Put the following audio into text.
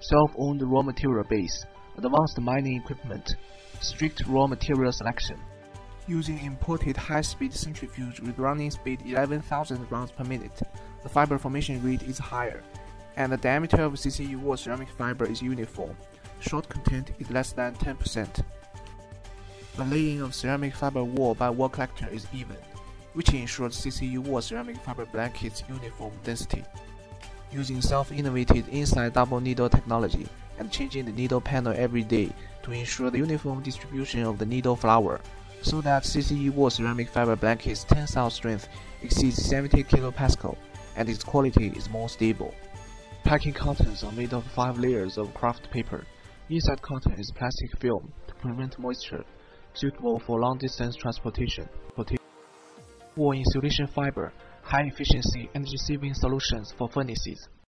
self-owned raw material base, advanced mining equipment, strict raw material selection. Using imported high-speed centrifuge with running speed 11,000 rounds per minute, the fiber formation rate is higher, and the diameter of CCEWOOL ceramic fiber is uniform. Short content is less than 10%. The laying of ceramic fiber wall by wall collector is even, which ensures CCEWOOL ceramic fiber blankets uniform density. Using self-innovated inside double needle technology and changing the needle panel every day to ensure the uniform distribution of the needle flower, so that CCEWOOL ceramic fiber blanket's tensile strength exceeds 70 kPa and its quality is more stable. Packing cottons are made of five layers of kraft paper. Inside cotton is plastic film to prevent moisture, suitable for long-distance transportation. Wall insulation fiber, high efficiency energy saving solutions for furnaces.